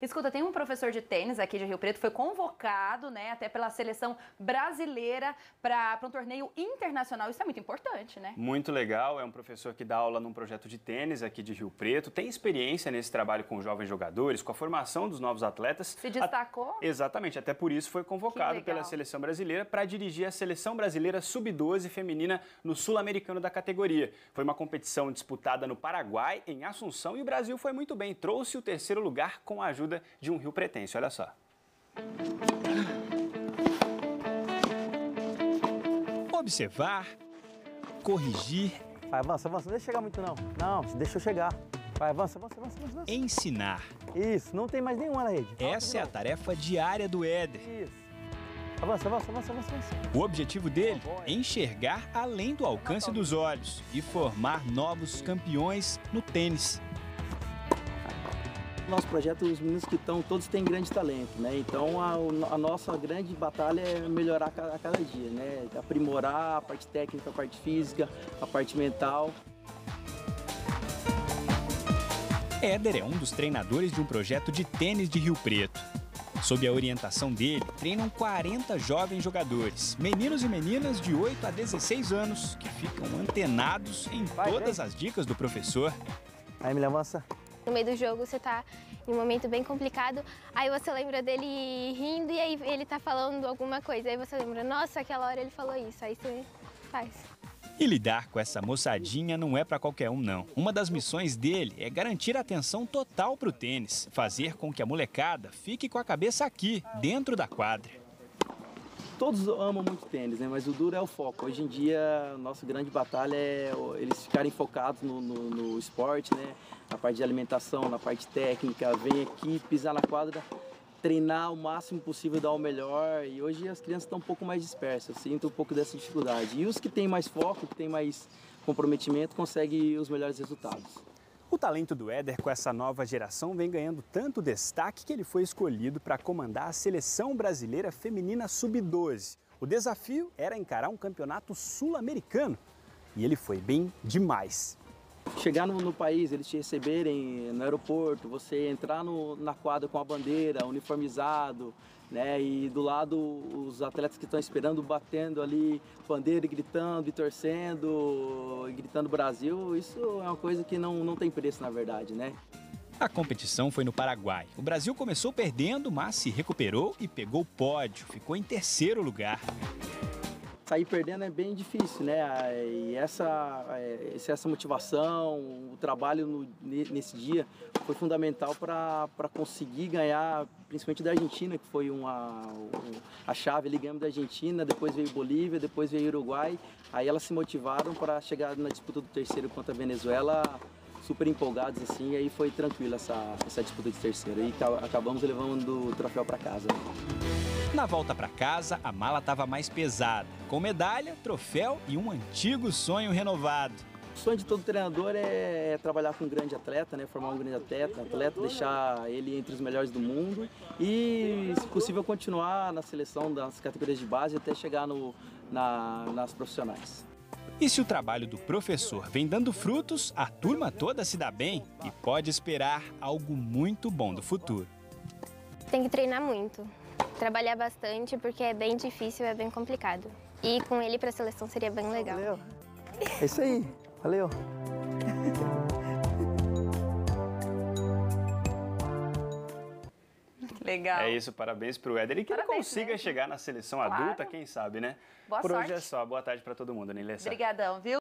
Escuta, tem um professor de tênis aqui de Rio Preto, foi convocado, né, até pela seleção brasileira para um torneio internacional. Isso é muito importante, né? Muito legal. É um professor que dá aula num projeto de tênis aqui de Rio Preto, tem experiência nesse trabalho com jovens jogadores, com a formação dos novos atletas. Se destacou? A... Exatamente, até por isso foi convocado pela seleção brasileira para dirigir a seleção brasileira sub-12 feminina no sul-americano da categoria. Foi uma competição disputada no Paraguai, em Assunção, e o Brasil foi muito bem. Trouxe o terceiro lugar com a ajuda ajuda de um rio pretense. Olha só. Observar, corrigir. Vai, avança, avança. Não deixa chegar muito, não. Não, deixa eu chegar. Vai, avança, avança, avança, avança. Ensinar. Isso, não tem mais nenhuma na rede. Essa é a tarefa diária do Éder. Isso. Avança, avança, avança, avança, avança. O objetivo dele é enxergar além do alcance dos olhos e formar novos campeões no tênis nosso projeto, os meninos que estão, todos têm grande talento, né? Então a, a, nossa grande batalha é melhorar a cada dia, né? Aprimorar a parte técnica, a parte física, a parte mental. Éder é um dos treinadores de um projeto de tênis de Rio Preto. Sob a orientação dele, treinam 40 jovens jogadores, meninos e meninas de 8 a 16 anos, que ficam antenados em todas as dicas do professor. Aí, me avança no meio do jogo você tá em um momento bem complicado, aí você lembra dele rindo e aí ele tá falando alguma coisa, aí você lembra, nossa, aquela hora ele falou isso, aí você faz. E lidar com essa moçadinha não é para qualquer um, não. Uma das missões dele é garantir atenção total para o tênis, fazer com que a molecada fique com a cabeça aqui, dentro da quadra. Todos amam muito tênis, né? mas o duro é o foco. Hoje em dia, nossa grande batalha é eles ficarem focados no, no, no esporte, né? na parte de alimentação, na parte técnica, vem aqui pisar na quadra, treinar o máximo possível, dar o melhor. E hoje as crianças estão um pouco mais dispersas, eu sinto um pouco dessa dificuldade. E os que têm mais foco, que têm mais comprometimento, conseguem os melhores resultados. O talento do Éder com essa nova geração vem ganhando tanto destaque que ele foi escolhido para comandar a seleção brasileira feminina sub-12. O desafio era encarar um campeonato sul-americano e ele foi bem demais chegar no, no, país, eles te receberem no aeroporto, você entrar no, na quadra com a bandeira, uniformizado, né? E do lado os atletas que estão esperando, batendo ali bandeira e gritando e torcendo, e gritando Brasil, isso é uma coisa que não, não tem preço na verdade, né? A competição foi no Paraguai. O Brasil começou perdendo, mas se recuperou e pegou pódio, ficou em terceiro lugar sair perdendo é bem difícil, né? E essa, é, essa motivação, o trabalho no, nesse dia foi fundamental para conseguir ganhar, principalmente da Argentina, que foi uma, a chave ali, ganhamos da Argentina, depois veio Bolívia, depois veio Uruguai. Aí elas se motivaram para chegar na disputa do terceiro contra a Venezuela super empolgados assim, e aí foi tranquila essa, essa disputa de terceiro. E acabamos levando o troféu para casa. Na volta para casa, a mala estava mais pesada, com medalha, troféu e um antigo sonho renovado. O sonho de todo treinador é, é trabalhar com um grande atleta, né? formar um grande atleta, atleta, deixar ele entre os melhores do mundo e, se possível, continuar na seleção das categorias de base até chegar no, na, nas profissionais. E se o trabalho do professor vem dando frutos, a turma toda se dá bem e pode esperar algo muito bom do futuro. Tem que treinar muito, trabalhar bastante porque é bem difícil, é bem complicado. E com ele para a seleção seria bem legal. Valeu. É isso aí. Valeu. Legal. É isso, parabéns para o Éder e que parabéns, ele consiga né? chegar na seleção claro. adulta, quem sabe, né? Boa Por sorte. hoje é só. Boa tarde para todo mundo, Nilessa. Obrigadão, viu?